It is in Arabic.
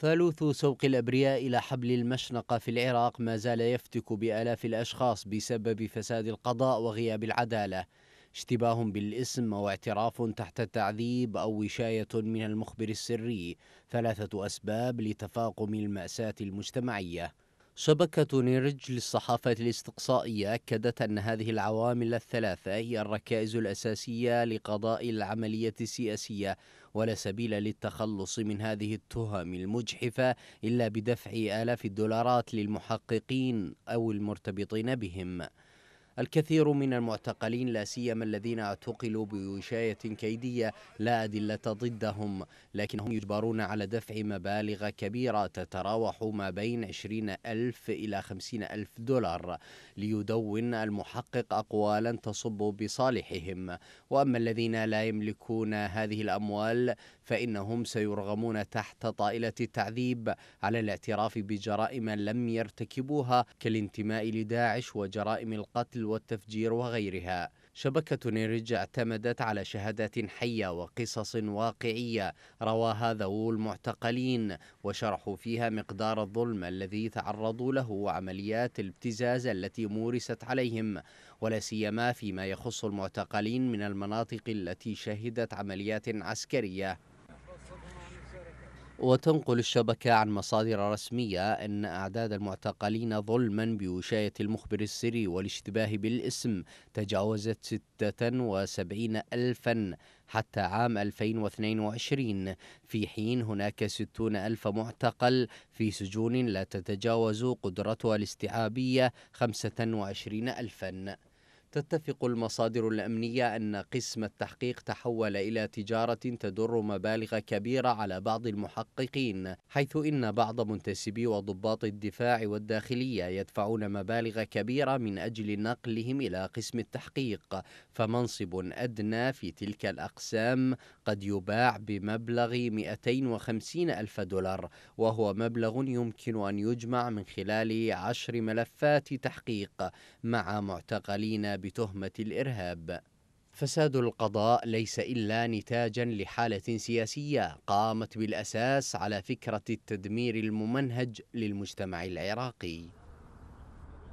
ثالوث سوق الأبرياء إلى حبل المشنقة في العراق ما زال يفتك بآلاف الأشخاص بسبب فساد القضاء وغياب العدالة. اشتباه بالاسم أو اعتراف تحت التعذيب أو وشاية من المخبر السري. ثلاثة أسباب لتفاقم المأساة المجتمعية. شبكة نيرج للصحافة الاستقصائية أكدت أن هذه العوامل الثلاثة هي الركائز الأساسية لقضاء العملية السياسية ولا سبيل للتخلص من هذه التهم المجحفة إلا بدفع آلاف الدولارات للمحققين أو المرتبطين بهم. الكثير من المعتقلين لا سيما الذين اعتقلوا بوشاية كيدية لا أدلة ضدهم لكنهم يجبرون على دفع مبالغ كبيرة تتراوح ما بين 20 ألف إلى 50 ألف دولار ليدون المحقق أقوالا تصب بصالحهم. وأما الذين لا يملكون هذه الأموال فإنهم سيرغمون تحت طائلة التعذيب على الاعتراف بجرائم لم يرتكبوها كالانتماء لداعش وجرائم القتل والتفجير وغيرها. شبكة نيريج اعتمدت على شهادات حية وقصص واقعية. رواها ذوو المعتقلين وشرحوا فيها مقدار الظلم الذي تعرضوا له وعمليات الابتزاز التي مورست عليهم. ولا سيما فيما يخص المعتقلين من المناطق التي شهدت عمليات عسكرية. وتنقل الشبكة عن مصادر رسمية أن أعداد المعتقلين ظلما بوشاية المخبر السري والاشتباه بالاسم تجاوزت 76 ألفا حتى عام 2022 في حين هناك 60 ألف معتقل في سجون لا تتجاوز قدرتها الاستيعابية 25 ألفا. تتفق المصادر الأمنية أن قسم التحقيق تحول إلى تجارة تدر مبالغ كبيرة على بعض المحققين حيث إن بعض منتسبي وضباط الدفاع والداخلية يدفعون مبالغ كبيرة من أجل نقلهم إلى قسم التحقيق فمنصب أدنى في تلك الأقسام قد يباع بمبلغ 250 ألف دولار وهو مبلغ يمكن أن يجمع من خلال عشر ملفات تحقيق مع معتقلين بتهمة الإرهاب. فساد القضاء ليس إلا نتاجا لحالة سياسية قامت بالأساس على فكرة التدمير الممنهج للمجتمع العراقي.